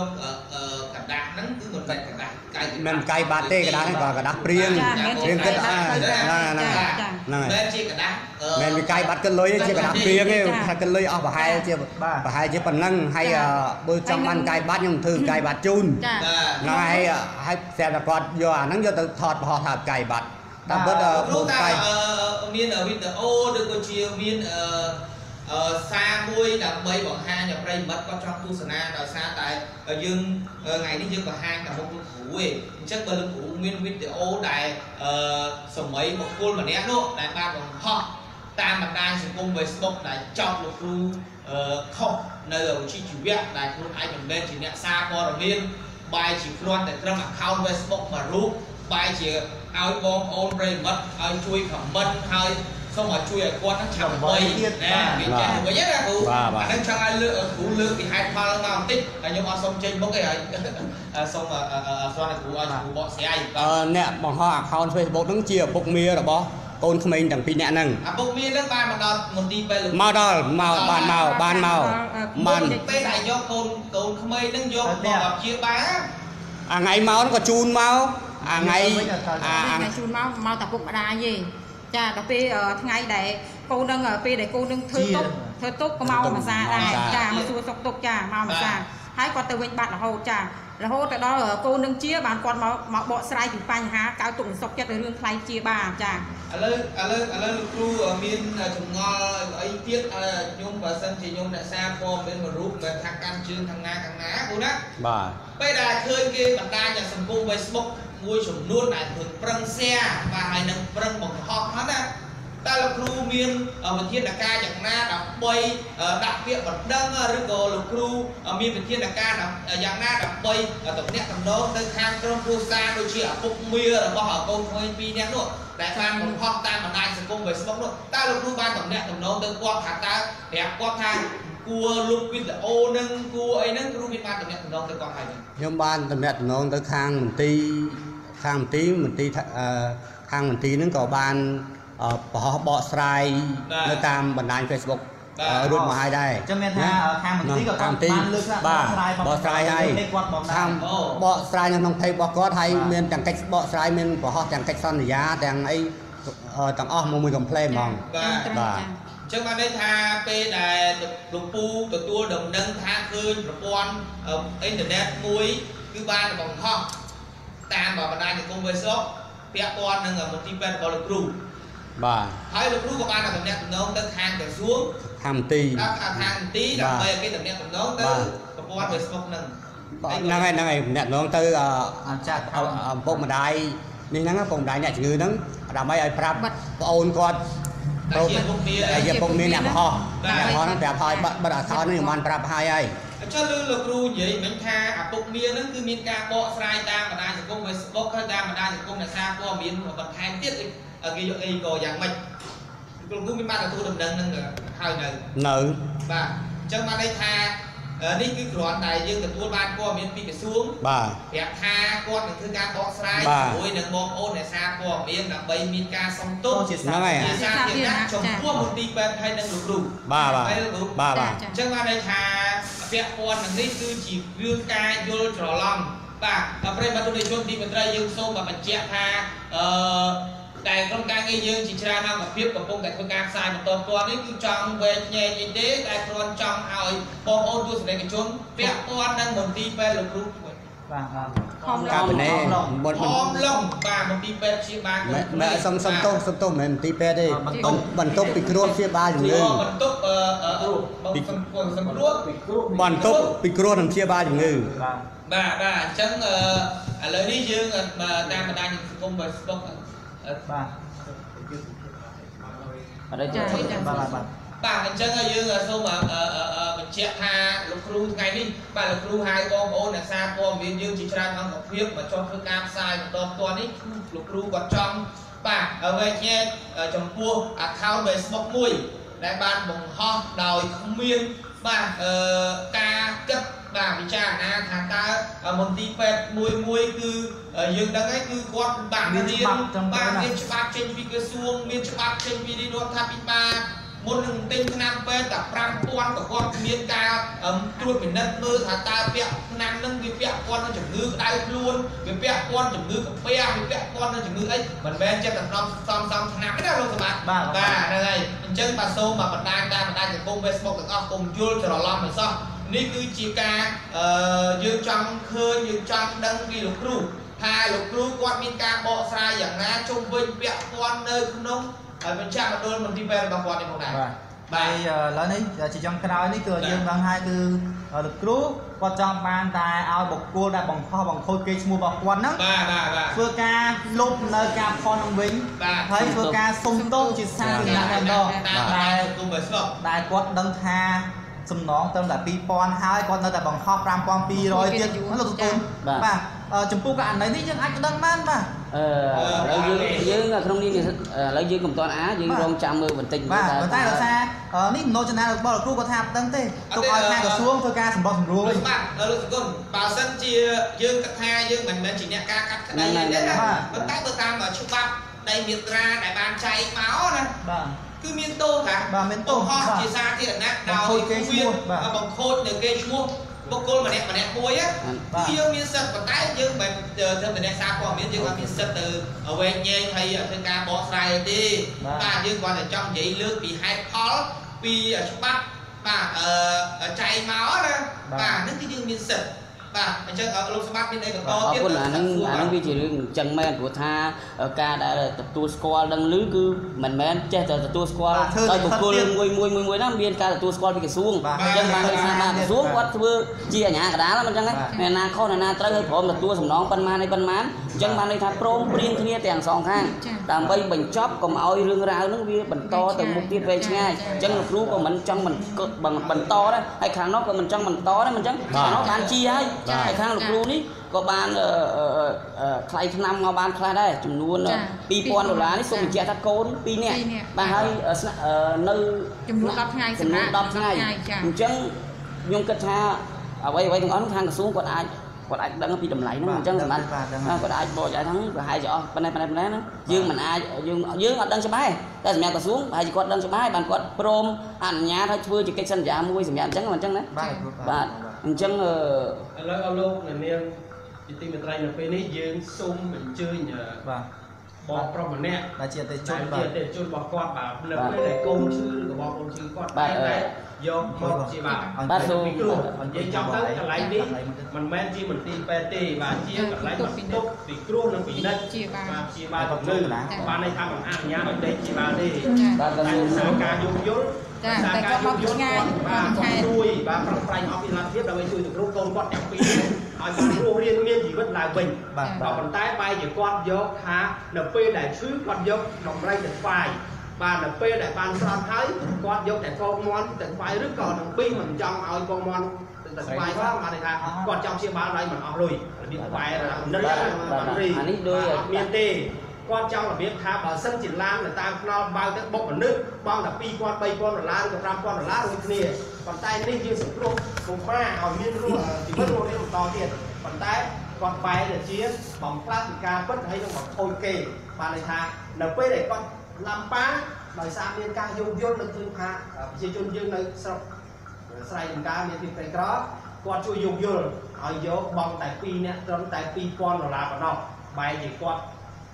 យកអឺអឺกระดาษហ្នឹងគឺមិនមែនកระดาษកាយ មិនកាយបាត់ទេกระดาษហ្នឹងក៏กระดาษព្រៀង ចាមិន ព្រៀងគិត ចា អាហ្នឹងហើយ ចា ហ្នឹងហើយហ្នឹងហើយ មែនជាกระดาษអឺ មិនមានកាយបាត់គិតលុយទេជាกระดาษព្រៀងទេ ចា ថាគិតលុយអស់ប្រហែលជា បាទ ប្រហែលជាប៉ុណ្ណឹងហើយ ចា អឺបើចង់បានកាយបាត់ខ្ញុំធ្វើកាយបាត់ជូន ចា បាទ ហ្នឹងហើយហើយស្រាប់តែគាត់យកអាហ្នឹងយកទៅថតបរោះថាកាយបាត់តាមពិតអឺ គ្រូ បង តា កាយ អឺមានវីដេអូឬក៏ជាមានអឺអឺ សារមួយដើម្បីបង្ហាញឲ្យប្រិយមិត្តគាត់ចង់ទស្សនាដោយសារតែយើងថ្ងៃនេះយើងបង្ហាញតែមុខលោកគ្រូឯងអញ្ចឹងបើលោកគ្រូមានវីដេអូដែលអឺសម័យបុគ្គលម្នាក់នោះដែលបានបង្ហោះតាមបណ្ដាញសង្គម Facebook ដែលចោទលោកគ្រូអឺខុសនៅវិជ្ជាជីវៈដែលខ្លួនឯងមិនមែនជាអ្នកសារព័ត៌មានបែរជាគ្រាន់តែត្រឹម account Facebook មួយរូបបែរជាឲ្យបងប្អូនប្រិយមិត្តឲ្យជួយ comment ហើយ សូមឲ្យជួយឲ្យគាត់ហ្នឹងឆាប់បីណាវាចេះវិញណាគ្រូអាហ្នឹងចង់ឲ្យលើកគ្រូលើកពីហេតុផលមកបន្តិចហើយខ្ញុំអត់សូមចេញមុខទេហើយសូមអឺស្វាគមន៍គ្រូឲ្យគ្រូបកស្រាយអឺអ្នកបង្ហោះ account Facebook ហ្នឹងជាឪពុកមារបស់កូនក្មេងទាំងពីរនាក់ហ្នឹងអាពុកមានហ្នឹងបានមកដល់មន្ទីរពេទ្យលោកមកដល់មកបានមកបានមកបានពេលដែលយកកូនកូនក្មេងហ្នឹងយកមកព្យាបាលអាថ្ងៃមកហ្នឹងក៏ជូនមកអាថ្ងៃអាថ្ងៃជូនមកមកតាពុកម្ដាយទេ ចាដល់ពេលអឺថ្ងៃដែលកូននឹងអឺពេលដែលកូននឹងធ្វើទុកធ្វើទុកក៏មកមកសាដែរចាមកសួរសុខទុកចាមកមកសាហើយគាត់ទៅវិញបាត់រហូតចា រហូតទៅដល់កូននឹងជាបានគាត់មកមកបកស្រាយពីបញ្ហាកៅទុកសុខចិត្តរឿងថ្លៃជាបានចាឥឡូវឥឡូវឥឡូវលោកគ្រូមានចម្ងល់អីទៀតខ្ញុំបើសិនជាខ្ញុំអ្នកសារព័ត៌មានមួយរូបមិនថាកាន់ជើងខាងណាខាងណាគ្រូណាបាទពេលដែលឃើញគេបណ្ដាញសង្គម Facebook មួយចំនួនដែលធ្វើប្រឹង share បាទហើយនឹងប្រឹងបង្ហោះហ្នឹងណា តើលោកគ្រូមានវិធានការយ៉ាងណាដើម្បីដាក់ពាក្យបណ្ដឹងឬក៏លោកគ្រូមានវិធានការយ៉ាងណាដើម្បីតំណាក់តំណងទៅខាងក្រុមគ្រួសារដូចជាឪពុកមារបស់កូនក្មេងពីរនាក់នោះដែលបានបង្ហោះតាមបណ្ដាញសង្គម Facebook នោះតើលោកគ្រូបានតំណាក់តំណងទៅគាត់ថាតើប្រាប់គាត់ថាគួរលុបវីដេអូនឹងគួរអីហ្នឹងគ្រូមានបានតំណាក់តំណងទៅគាត់ហើយទេខ្ញុំបានតំណែងតំណងទៅខាងមន្ទីរខាងមន្ទីរមន្ទីរថាអឺខាងមន្ទីរហ្នឹងក៏បានអឺ ប្រហោះបកស្រាយបាទនៅតាមបណ្ដាញ Facebook បាទអឺរួចមកហើយដែរអញ្ចឹងមានថាខាងមន្ទីរក៏គាត់ខាងមន្ទីរបានលើកស្រាយបាទបកស្រាយបកស្រាយហើយទេគាត់បងដែរខាងអូបកស្រាយនៅក្នុង page របស់គាត់ហើយបាទមានទាំងកិច្ចបកស្រាយមានប្រហោះទាំងកិច្ចសន្យាទាំងអីអឺទាំងអស់មកមួយ complaint ហ្មងបាទត្រឹមបាទចាអញ្ចឹងបានន័យថាពេលដែលលោកពូទទួលដំណឹងថាឃើញប្រព័ន្ធអ៊ីនធឺណិតមួយគឺបានបង្ហោះតាមបណ្ដាញសង្គម Facebook ពាក់ព័ន្ធនឹងមន្ទីរពេទ្យរបស់លោកគ្រូ បាទហើយលោកគ្រូក៏បានតំណាក់តំណងទៅខាងក្រសួងខាងមន្ទីរដល់ខាងមន្ទីរដើម្បីឲ្យគេតំណាក់តំណងទៅបាទប្រព័ន្ធ Facebook ហ្នឹងបាទហ្នឹងហើយហ្នឹងហើយអ្នកនងទៅអឺអញ្ចាត់ឪឪពុកម្ដាយនេះហ្នឹងឪពុកម្ដាយអ្នកជំងឺហ្នឹងដើម្បីឲ្យប្រាប់ប្អូនគាត់តែជាពុកមាតែជាពុកមានអ្នកបរោះបាទអ្នកបរោះហ្នឹងប្រាប់ឲ្យបិទបិទអខោនហ្នឹងខ្ញុំបានប្រាប់ហើយហើយអញ្ចឹងលើលោកគ្រូនិយាយមិញថាឪពុកមាហ្នឹងគឺមានការបកស្រាយតាមបណ្ដាញសង្គម Facebook ហើយតាមបណ្ដាញសង្គមអ្នកសារព័ត៌មានបន្ថែមទៀត គេយកអីក៏យ៉ាងម៉េចលោកគ្រូមានបានទទួលដំណឹងហ្នឹងហើយនៅនៅបាទអញ្ចឹងបានន័យថាអឺនេះគឺគ្រាន់តែយើងទទួលបានព័ត៌មានពីក្រសួងបាទប្រាប់ថាគាត់នឹងធ្វើការបកស្រាយបាទជាមួយនឹងបងប្អូនអ្នកសារព័ត៌មានដើម្បីមានការសំទោសជាហ្នឹងហើយជាសាធារណៈចំពោះមន្ទីរពេទ្យហើយនិងលោកគ្រូបាទបាទហើយលោកគ្រូបាទបាទអញ្ចឹងបានន័យថាពាក់ព័ន្ធនឹងនេះគឺជារឿងការយល់ច្រឡំបាទដល់ប្រិយមិត្តជនជនទីមន្ត្រីយើងសូមបញ្ជាក់ថាអឺ តែក្រុមការងារយើងជាច្រើនអង្គភាពកំពុងតែធ្វើការផ្សាយបន្តផ្ទាល់នេះគឺចង់វែងញែកអីទេតែគ្រាន់ចង់ឲ្យបងប្អូនទស្សនិកជនពាក់ព័ន្ធនឹងមន្ទីរពេទ្យលោកគ្រូមួយបាទបាទខំកាបណេឡងមុនអមិនមឡុងបាទមន្ទីរពេទ្យព្យាបាលមែនមែនសុំសុំទោសសុំទោសមិនមែនមន្ទីរពេទ្យទេបន្ទប់បន្ទប់ពិគ្រោះព្យាបាលជំងឺបន្ទប់អឺអឺបងសំសំរួលបន្ទប់ពិគ្រោះនិងព្យាបាលជំងឺបាទបាទបាទអញ្ចឹងអឺឥឡូវនេះយើងអឺតាមបណ្ដាញសង្គម Facebook អឺ បាទអត់ទេចាបាទបាទបាទបាទអញ្ចឹងហើយយើងសូមអឺអឺអឺបញ្ជាក់ថាលោកគ្រូថ្ងៃនេះបាទលោកគ្រូហៅបងប្អូនអ្នកសារព័ត៌មានយើងជាច្រើនអង្គភាពមកចុះធ្វើការផ្សាយបន្តផ្ទាល់នេះលោកគ្រូគាត់ចង់បាទវែកញែកចំពោះ account Facebook មួយដែលបានបង្ហោះដោយគ្មានបាទអឺការគិតបាទពិចារណាថាតើមន្ទីរពេទ្យមួយមួយគឺ យើងដឹងហើយគឺគាត់បាទមានច្បាប់ត្រឹមត្រូវបាទណាស់មានច្បាប់ចេញពីក្រសួងមានច្បាប់ចេញពីរដ្ឋាភិបាលមុននឹងទិញថ្នាំពេទ្យតែ5000ក៏គាត់មានការអឹមត្រួតពិនិត្យមើលថាតើពាក់ថ្នាំនឹងវាពាក់ព័ន្ធនឹងជំងឺក្តៅខ្លួនវាពាក់ព័ន្ធជំងឺកាពះវាពាក់ព័ន្ធនឹងជំងឺអីមិនមែនចិត្តតែសំសំសំថ្នាំទេណាលោកសម្បត្តិបាទបាទហ្នឹងហើយអញ្ចឹងបាទសូមមកបណ្ដាញតាមបណ្ដាញសង្គម Facebook ទាំងអស់កុំយល់ច្រឡំមិនសោះនេះគឺជាការអឺយើងចង់ឃើញយើងចង់ដឹងពីលោកគ្រូ ថាលោកគ្រូគាត់មានការបកស្រាយយ៉ាងណាជុំវិញពាក់ព័ន្ធនៅក្នុងហើយបញ្ជាក់មណ្ឌលមន្ទីរពេទ្យរបស់គាត់នេះផងដែរបាទហើយឥឡូវនេះជាចុងក្រោយនេះគឺយើងដឹងហើយគឺលោកគ្រូគាត់ចង់បានតែឲ្យបុគ្គលដែលបង្ខំបង្ខូចគេឈ្មោះរបស់គាត់ហ្នឹងបាទបាទបាទធ្វើការលុបនៅការផុសនឹងវិញបាទហើយធ្វើការសុំទោសជាសាធារណៈតែម្ដងតាមបណ្ដាតែញសង្គម Facebook ដែលគាត់ដឹងថាសំណងត្រឹមតែ2000ហើយគាត់នៅតែបង្ខំ5200ទៀតណាលោកទូនបាទបាទអឺ ចំពោះករណីនេះយើងអាចដឹងបានបាទអឺឥឡូវយើងយើងក្នុងនេះឥឡូវយើងកំតាន់អាយើងបាទរងចាំមើលបន្តិចបាទប៉ុន្តែដោយសារអឺនេះនៅចំណានរបស់លោកគ្រូគាត់ថាអត់ដឹងទេទុកឲ្យខាងក្រសួងធ្វើការសម្រុះសម្រួលលោកវិញសម្បត្តិលោកសង្គមបើសិនជាយើងគិតថាយើងមិនមែនជាអ្នកការកាត់ក្តីទេណាបាទប៉ុន្តែទៅតាមច្បាប់នៃមាត្រាដែលបានចែកមកណាបាទគឺមានទោសថាបាទមានទោសបង្ហោះបាទជាសាធារណៈបង្ដោយខូចកេរ្តិ៍ឈ្មោះបាទបង្ខូចនៅគេឈ្មោះ បុគ្គលម្នាក់ម្នាក់មួយណាបាទគឺយើងមានសិទ្ធិប៉ុន្តែយើងមិនត្រឹមតែអ្នកសារព័ត៌មានយើងអត់មានសិទ្ធិទៅវែងញែងហើយធ្វើការបកស្រាយទេបាទបាទយើងគ្រាន់តែចង់និយាយលើកពីហេតុផលពីច្បាប់បាទអឺចែកមកណាបាទបាទហ្នឹងគឺយើងមានសិទ្ធិ បាទអញ្ចឹងលោកសម្បត្តិមានអីបន្តអរទៀតគុណអាហ្នឹងអាហ្នឹងវាជារឿងអញ្ចឹងមែនព្រោះថាការដែលទទួលស្គាល់ដឹងឮគឺមិនមែនចេះតែទទួលស្គាល់បាទធ្វើដោយបុគ្គលទៀតមួយមួយមួយមួយណាមានការទទួលស្គាល់ពីក្រសួងបាទអញ្ចឹងបានន័យថាបាទក្រសួងបាទគាត់ធ្វើជាអាជ្ញាកណ្ដាលហ្នឹងអញ្ចឹងណាបាទអ្នកណាខុសអ្នកណាត្រូវឲ្យព្រមទទួលសំណងប៉ុន្មានឲ្យប៉ុន្មានអញ្ចឹងបានន័យថាព្រមព្រៀងគ្នាទាំងសងខាងចា៎ដើម្បីបញ្ចប់កុំឲ្យរឿងរ៉ាវហ្នឹងវាបន្តទៅមុខទៀតវែងឆ្ងាយអញ្ចឹងលោកគ្រូក៏មិនចង់មិនបន្តដែរហើយខាងនោះក៏មិនចង់បន្តដែរមិនអញ្ចឹងខាងនោះបានជាហើយចា៎ហើយខាងលោកគ្រូនេះក៏បានអឺអឺអឺថ្លៃឆ្នាំមកបានខ្លះដែរចំនួនចា៎2000ដុល្លារនេះសូមបញ្ជាក់ថាកូន2នាក់ពីរនាក់បាទហើយអឺស្នាក់អឺនៅចំនួន10ថ្ងៃចំនួនសម្រាប់10ថ្ងៃ10ថ្ងៃចា៎អញ្ចឹងខ្ញុំគិតថាអ្វីអ្វីទាំងអស់នោះខាងក្រសួងគាត់អាច គាត់អាចដឹងពីតម្លៃហ្នឹងបាទអញ្ចឹងដឹងសម្រាប់បាទដឹងគាត់អាចបកចាយថាប្រហែលជាអស់ប៉ុណ្ណេះប៉ុណ្ណេះប៉ុណ្ណេះហ្នឹងយើងមិនអាចយើងយើងអត់ដឹងច្បាស់ទេតែសម្រាប់ក្រសួងប្រហែលជាគាត់ដឹងច្បាស់ហើយបានគាត់ព្រមអនុញ្ញាតឲ្យធ្វើជាកិច្ចសន្យាមួយសម្រាប់អញ្ចឹងមិនអញ្ចឹងណាបាទបាទអញ្ចឹងអឺឥឡូវអរលោកអ្នកនាងជាទីមេត្រីនៅពេលនេះយើងសូមអញ្ជើញអឺបាទបងប្រុសម្នាក់ដែលជាអតិថិជនដែលបាជាទអតិថិជនរបស់គាត់បាទនៅបាទពេលដែលកូនឈឺឬក៏បងប្អូនឈឺគាត់បាទតែអឺតែ យកមកជាបាទបាទសូមពីគ្រូនិយាយចំទៅកន្លែងនេះមិនមែនជាមន្ទីរពេទ្យទេបាទជាកន្លែងបន្ទប់ពីគ្រូនិងពីនិតជាបាលបាទជាបាលជំងឺបានន័យថាមិនអនុញ្ញាតឲ្យដេកជាបាលទេបាទតែដោយសារការយោគយល់ចាដោយសារតែការគាត់យោគយល់មកឆ្ងាយគាត់បាទគាត់គាត់ជួយបាទប្រឹងប្រែងអស់ពីលទ្ធភាពដើម្បីជួយទៅគ្រូកូនគាត់ទាំងពីរនេះឲ្យបានរស់រៀនមានជីវិតឡើងវិញបាទក៏ប៉ុន្តែបែរជាគាត់យកថានៅពេលដែលឈឺគាត់យកដំរីទៅស្វាយ បាទនៅពេលដែលបានស្រន់ហើយគាត់យកតែកងមន់ទៅស្វាយឬក៏ទាំងពីរមិនចង់ឲ្យកងមន់ទៅស្វាយផងបានន័យថាគាត់ចង់ព្យាបាលឲ្យមិនអស់លុយរបៀបស្វាយរំនិតបាទបាទបាទរីអានេះដូចអត់មានទេគាត់ចង់របៀបថាបើសិនជាឡាននៅតាមខ្នល់បើទៅបុកមនុស្សបងតែ2000 3000ដុល្លារឬក៏5000ដុល្លារដូចគ្នាប៉ុន្តែនេះយើងសង្គ្រោះកុំប្រាឲ្យមានរស់ជីវិតរស់រៀនបន្តទៀតប៉ុន្តែគាត់បែរទៅជាបំផ្លាស់ពីការពិតហើយនឹងបំខូចគេបានន័យថានៅពេលដែលគាត់ ឡាំប៉ាដោយសារមានការយោគយល់នឹងឃើញថាប្រជាជនយើងនៅស្រុកស្រែចម្ការមានភាពក្រីក្រគាត់ជួយយោគយល់ឲ្យយកបងតែ2នាក់ត្រឹមតែ2000ដុល្លារប៉ុណ្ណោះបែរជាគាត់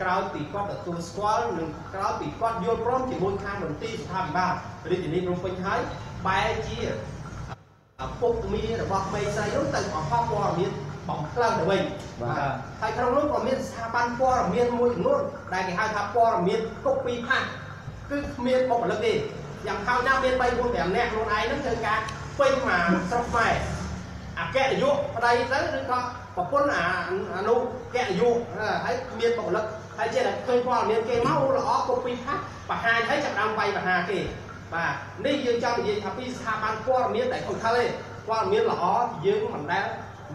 ក្រោយពីគាត់ទទួលស្គាល់និងក្រោយពីគាត់យល់ព្រមជាមួយខាងមន្ទីរស្ថាប័នរាជធានីភ្នំពេញហើយបែរជាឪពុកមីរបស់ក្មេងស្រីនោះទៅបង្ហោះព័ត៌មាន បំផ្លិចទៅវិញបាទហើយក្នុងនោះក៏មានស្ថាប័នព័ត៌មានមួយចំនួនដែលគេហៅថាព័ត៌មានគុកពីរផាសគឺគ្មានបុគ្គលិកទេយ៉ាងខំណាស់មាន3 4 5នាក់ខ្លួនឯងហ្នឹងធ្វើការពេញមកស្រុកខ្មែរអគ្គនាយកប្តីទៅឬក៏ប្រពន្ធអាអនុគណៈនាយកអឺហើយមានបុគ្គលិកហើយចេះតែឃើញព័ត៌មានគេមកអូល្អកុំពីផាសបង្ហាញហើយចាប់ផ្ដើមវាយបង្ហាគេបាទនេះយើងចង់និយាយថាពីស្ថាប័នព័ត៌មានតែខុសខលទេព័ត៌មានល្អយើងមិនដែល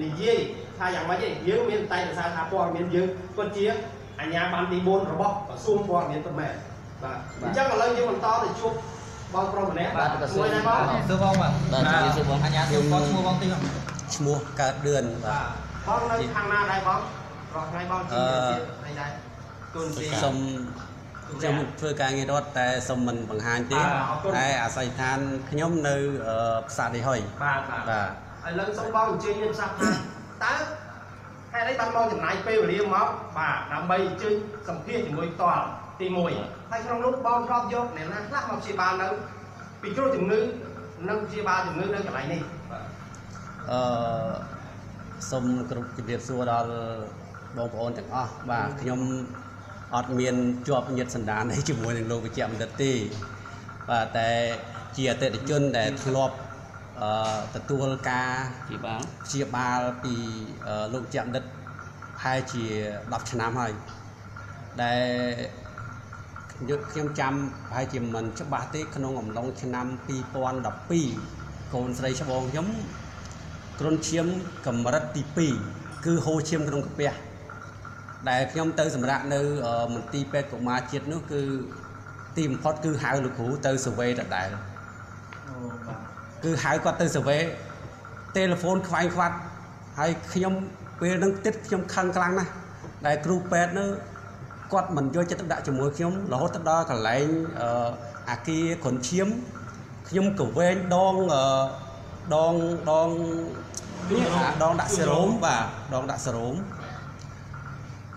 និយាយថាយ៉ាងម៉េចទេយើងមានតែរសារថាព័ត៌មានយើងពិតជាអញ្ញាប័ណ្ណទី4របស់ក្រសួងព័ត៌មានពិតមែនបាទអញ្ចឹងឥឡូវយើងបន្តទៅជួបបងប្រុសម្នាក់បាទក្រសួងមួយណាបងសួរបងបាទបាទជំរាបសួរបងអញ្ញាសួរបងឈ្មោះបងតិចបងឈ្មោះកើតឌឿនបាទបងនៅខាងណាដែរបងរស់ថ្ងៃបងជិះអឺទៀតថ្ងៃដែរទូនទីសូមខ្ញុំធ្វើការងាររដ្ឋតែសុំមិនបង្ហាញទេបាទអរគុណតែអាស័យដ្ឋានខ្ញុំនៅអឺផ្សារនេះហើយបាទបាទបាទ ឥឡូវសូមបងអញ្ជើញមានសាស្ត្រថាតើហេតុអីបានបងចំណាយពេលវេលាមកបាទដើម្បីអញ្ជើញសម្ភាសជាមួយផ្ទាល់ទី1ហើយក្នុងនោះបងធ្លាប់យកអ្នកណាខ្លះមកព្យាបាលនៅពីគ្រោះជំងឺនិងព្យាបាលជំងឺនៅកន្លែងនេះបាទអឺសូមគ្រប់ជម្រាបសួរដល់បងប្អូនទាំងអស់បាទខ្ញុំអត់មានជាប់ញាតសន្តានអីជាមួយនឹងលោកវិជ្ជបណ្ឌិតទេបាទតែជាអតិថិជនដែលធ្លាប់អឺ ទទួលការពីបងព្យាបាលពីអឺលោកជាបណ្ឌិតប្រហែលជា10ឆ្នាំហើយដែលខ្ញុំខ្ញុំចាំប្រហែលជាមិនច្បាស់ទេក្នុងអំឡុងឆ្នាំ2012កូនស្រីច្បងខ្ញុំគ្រុនឈាមកម្រិតទី2គឺហូរឈាមក្នុងកាពះដែលខ្ញុំទៅសម្រាប់នៅអឺមន្ទីរពេទ្យកុមារជាតិនោះគឺទីបំផុតគឺហៅលោកគ្រូទៅសវេដដែលអូបាទ គឺហៅគាត់ទៅសវេទូរស័ព្ទខ្វាញ់ខ្វាត់ហើយខ្ញុំពេលហ្នឹងទឹកខ្ញុំខឹងខ្លាំងណាស់ដែលគ្រូពេទ្យនោះគាត់មិនយកចិត្តទុកដាក់ជាមួយខ្ញុំរហូតទៅដល់កន្លែងអឺអាគារគ្រុនឈាមខ្ញុំក៏វែងដងអឺដងដងនេះអាដងដាក់សេរ៉ូមបាទដងដាក់សេរ៉ូម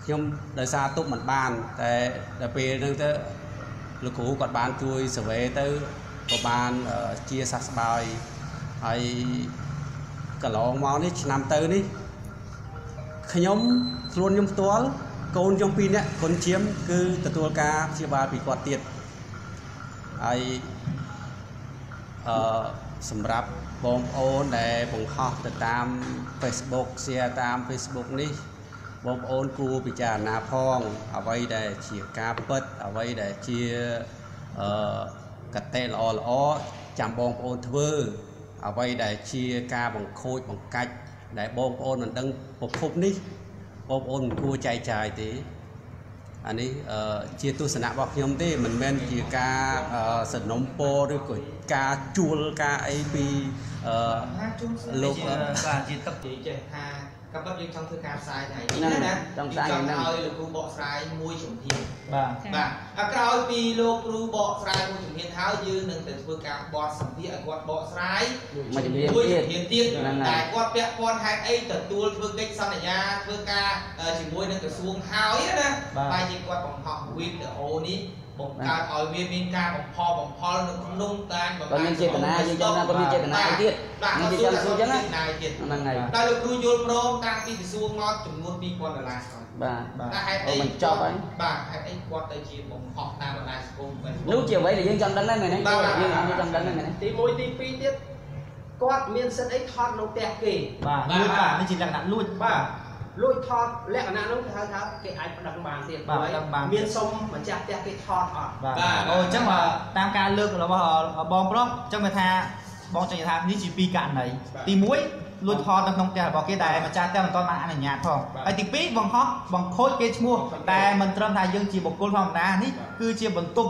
ខ្ញុំដោយសារទប់មិនបាន តែដល់ពេលហ្នឹងទៅលោកគ្រូគាត់បានជួយសវេទៅ ក៏បានអឺជាសះស្បើយហើយកន្លងមកនេះឆ្នាំទៅនេះខ្ញុំខ្លួនខ្ញុំផ្ទាល់កូនខ្ញុំពីរនាក់គុនឈាមគឺទទួលការព្យាបាលពីគាត់ទៀតហើយអឺសម្រាប់បងប្អូនដែលបង្ហោះទៅតាម Facebook share តាម Facebook នេះបងប្អូនគួរពិចារណាផងអ្វីដែលជាការពិតអ្វីដែលជាអឺ កតេល្អល្អចាំបងប្អូនធ្វើ អ្វីដែលជាការបង្ខូចបង្កាច់ដែលបងប្អូនមិនដឹងប្រភពនេះបងប្អូនមិនគួរចែកចាយទេអានេះអឺជាទស្សនៈរបស់ខ្ញុំទេមិនមែនជាការអឺសនំពរឬក៏ ការជួលការអីពីអឺថាជូនសិស្សលោកជាបាទជាទឹកនិយាយចេះថាកំបិតយើងចង់ធ្វើការផ្សាយថ្ងៃហ្នឹងនេះណាចង់ផ្សាយយើងចហ្នឹងង់ឲ្យលោកគ្រូបកស្រាយមួយជំហានបាទបាទអាក្រោយពីលោកគ្រូបកស្រាយមួយជំហានហើយយើងនឹងទៅធ្វើការបត់សម្ភារឲ្យគាត់បកស្រាយមួយជំហានមួយទៀតជំហានទៀតហ្នឹងហើយតែគាត់ពាក់ព័ន្ធហេតុអីទទួលធ្វើកិច្ចសន្យាធ្វើការអឺជាមួយនឹងក្រសួងហើយណាបាទតែជាគាត់បង្ហោះវីដេអូនេះ បង្កើតឲ្យវាមានការបំផបំផលនៅក្នុងការបង្គាត់មានចេតនាយើងចាំថាគាត់មានចេតនាអីទៀតបាទមានគាត់ចេតនាអញ្ចឹងណាណាទៀតហ្នឹងហើយតែលោកគ្រូយល់ព្រមតាំងពីក្រសួងមកចំនួន2000ដុល្លារហើយបាទបាទតែហេតុអូអីមិនចប់ហើយបាទហេតុអីគាត់ទៅជាបំផុសតាមបណ្ដាញសង្គមវិញនោះជាអ្វីដែលយើងចង់ដឹងដែរមែនទេបាទយើងយើងចង់ដឹងដែរមែនទេទី1ទី2ទៀតគាត់មានសិទ្ធិអីថតនៅផ្ទះគេបាទបាទលួចបាទនេះជាលក្ខណៈលួចបាទ លួចថតលក្ខណៈនោះគេហៅថាគេអាចប្តឹងបានទៀតបាទប្តឹងបានមានសុំម្ចាស់ផ្ទះគេថតអត់បាទបាទអូអញ្ចឹងបាទតាមការលើករបស់បងប្រុសអញ្ចឹងគេថាបងចង់និយាយថានេះជាពីរករណីទី1លួចថតនៅក្នុងផ្ទះរបស់គេដែលម្ចាស់ផ្ទះមិនទាន់បានអនុញ្ញាតផងហើយទី2បង្ហោះបង្ខូចគេឈ្មោះតែមិនត្រឹមថាយើងជាបុគ្គលធម្មតានេះគឺជាបន្ទុក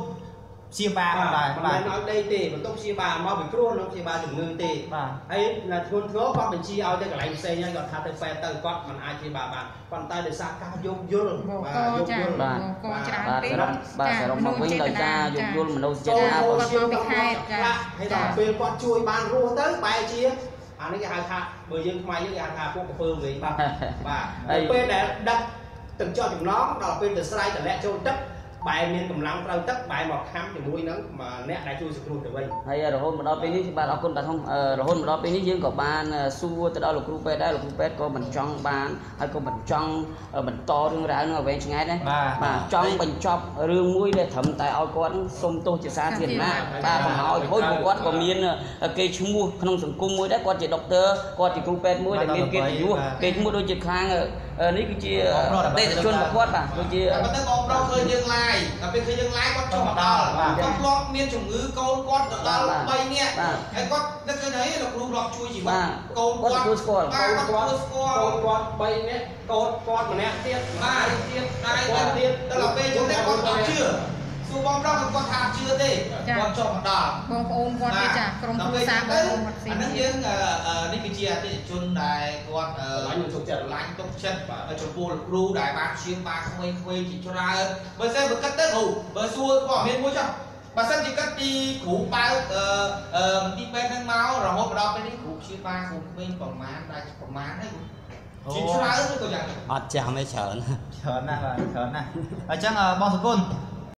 ព្យាបាលផងដែរមិនបាមែទនឲ្យដេកទេបន្ទប់ព្យាបាលមកពីគ្រោះនិងព្យាបាលជំងឺទេបាទហើយនៅធ្ងន់ធ្ងរគាត់បញ្ជាឲ្យទៅកន្លែងផ្សេងហើយគាត់ថាទៅពេទ្យទៅគាត់មិនអាចព្យាបាលបានប៉ុន្តែដោយសារការយោគយល់បកបាទយោគចាយល់បាទបកច្រើនបាទពេកសរុបបាទសរុបមកវិញដោយការយោគយល់មនុស្សចេតនាអូបងឈាមរបស់គាត់ចាហើយដល់ពេលគាត់ជួយបានរស់ទៅបែរជាអានេះគេហៅថាបើយើងខ្មែរយើងគេហៅថាពួកកពើវិញបាទបាទហើយពេលដែលដឹកទឹកចោះចំណងដល់ពេលទៅស្រ័យតម្លាក់ចូលទឹក បែរមានកម្លាំងត្រូវទឹកបែរមកខំជាមួយនឹងអ្នកដែលជួយសង្គ្រោះទៅវិញហើយរហូតមកដល់ពេលនេះបាទអរគុណបាទធំអឺរហូតមកដល់ពេលនេះយើងក៏បានអឺសួរទៅដល់លោកគ្រូពេទ្យដែរលោកគ្រូពេទ្យក៏មិនចង់បានហើយក៏មិនចង់អឺបន្តរឿងរ៉ាវនឹងឲ្យវែងឆ្ងាយដែរបាទបាទចង់បញ្ចប់រឿងមួយដែលត្រឹមតែឲ្យគាត់សុំទោសជាសាធារណៈបាទបង្ហើយហូចពួកគាត់ក៏មានអឺគេឈ្មោះក្នុងសង្គមមួយដែរគាត់ជាដុកទ័រគាត់ជាគ្រូពេទ្យមួយដែលមានកិត្តិយសគេឈ្មោះដូចជាខាងអឺអឺ នេះគឺជាអតីតជនរបស់គាត់បាទដូចជាតែប៉ុន្តែបងប្រុសឃើញយើងឡាយតែពេលឃើញយើងឡាយគាត់ចុះមកដល់គាត់ធ្លាប់មានជំងឺកូនគាត់ទៅដល់3នាក់ហើយគាត់នឹកឃើញហើយលោកគ្រូធ្លាប់ជួយជីវិតបាទកូនគាត់គាត់ទទួលស្គាល់បាទគាត់ទទួលស្គាល់កូនគាត់3នាក់កូនគាត់ម្នាក់ទៀតបាទទៀតតែទៀតដល់ពេលចឹងតែគាត់អត់ជឿសួរបងបងប្រុសគាត់ថាជឿទេ គាត់ចុះមកដល់បងប្អូនគាត់ទេចាក្រុមគ្រួសារបងប្អូនគាត់ផ្សេងអាហ្នឹងទៀតយើងអឺអឺនេះគឺជាអតិថិជនដែលគាត់អឺស្រឡាញ់និងទុកចិត្តស្រឡាញ់ទុកចិត្តចំពោះលោកគ្រូដែលបានព្យាបាលក្មេងៗជាច្រើនបើសិនបើគិតទៅគ្រូបើសួរព័ត៌មានមួយចុះបើសិនជាគិតពីគ្រូបើកអឺអឺទីពេទ្យហ្នឹងមករហូតមកដល់ពេលនេះគ្រូព្យាបាលគ្រូក្មេងប្រមាណដែរប្រមាណហើយគ្រូជាច្រើនឬក៏យ៉ាងណាអត់ចាំទេច្រើនច្រើនណាស់បាទច្រើនណាស់អញ្ចឹងអឺបងសុគន្ធ